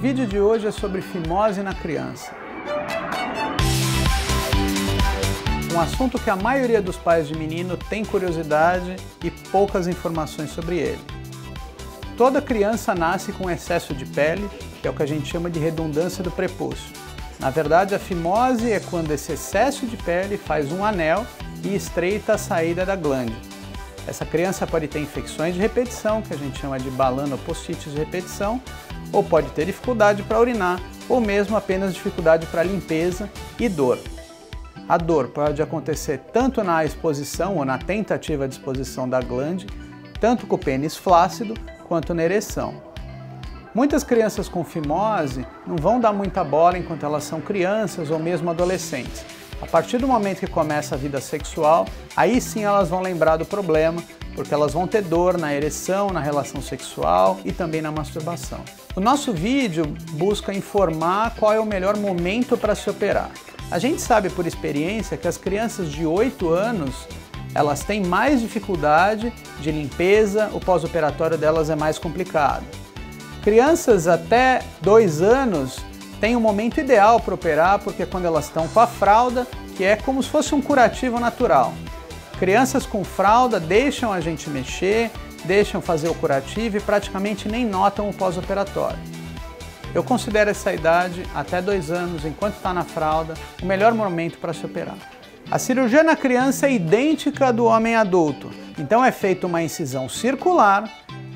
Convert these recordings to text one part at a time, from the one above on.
vídeo de hoje é sobre fimose na criança. Um assunto que a maioria dos pais de menino tem curiosidade e poucas informações sobre ele. Toda criança nasce com excesso de pele, que é o que a gente chama de redundância do prepúcio. Na verdade, a fimose é quando esse excesso de pele faz um anel e estreita a saída da glândula. Essa criança pode ter infecções de repetição, que a gente chama de balanopostites de repetição, ou pode ter dificuldade para urinar, ou mesmo apenas dificuldade para limpeza e dor. A dor pode acontecer tanto na exposição ou na tentativa de exposição da glande, tanto com o pênis flácido quanto na ereção. Muitas crianças com fimose não vão dar muita bola enquanto elas são crianças ou mesmo adolescentes. A partir do momento que começa a vida sexual, aí sim elas vão lembrar do problema, porque elas vão ter dor na ereção, na relação sexual e também na masturbação. O nosso vídeo busca informar qual é o melhor momento para se operar. A gente sabe por experiência que as crianças de 8 anos elas têm mais dificuldade de limpeza, o pós-operatório delas é mais complicado. Crianças até 2 anos tem um momento ideal para operar, porque é quando elas estão com a fralda, que é como se fosse um curativo natural. Crianças com fralda deixam a gente mexer, deixam fazer o curativo e praticamente nem notam o pós-operatório. Eu considero essa idade, até dois anos, enquanto está na fralda, o melhor momento para se operar. A cirurgia na criança é idêntica à do homem adulto, então é feita uma incisão circular,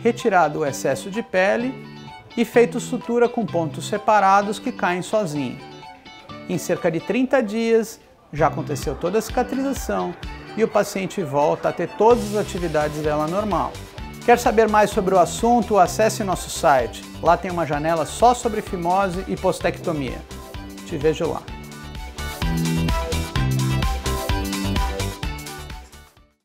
retirado o excesso de pele e feito sutura com pontos separados que caem sozinhos. Em cerca de 30 dias já aconteceu toda a cicatrização e o paciente volta a ter todas as atividades dela normal. Quer saber mais sobre o assunto? Acesse nosso site. Lá tem uma janela só sobre fimose e postectomia. Te vejo lá.